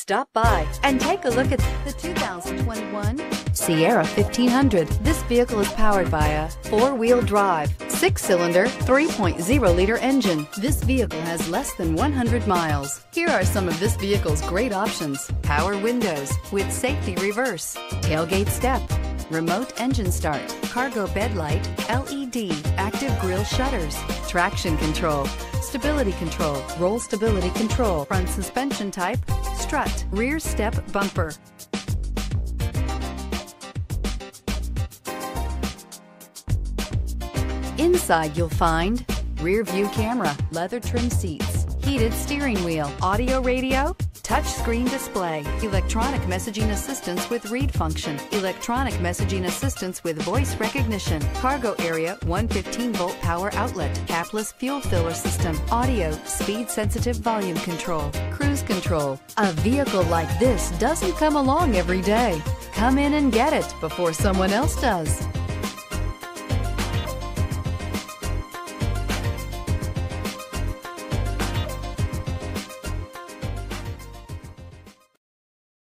Stop by and take a look at the 2021 Sierra 1500. This vehicle is powered by a four-wheel drive, six-cylinder, 3.0-liter engine. This vehicle has less than 100 miles. Here are some of this vehicle's great options. Power windows with safety reverse, tailgate step, remote engine start, cargo bed light, LED, active grille shutters, traction control, stability control, roll stability control, front suspension type, strut, rear step bumper. Inside you'll find rear view camera, leather trim seats, heated steering wheel, audio radio, touchscreen display, electronic messaging assistance with read function, electronic messaging assistance with voice recognition, cargo area 115 volt power outlet, capless fuel filler system, audio, speed sensitive volume control, cruise control. A vehicle like this doesn't come along every day. Come in and get it before someone else does.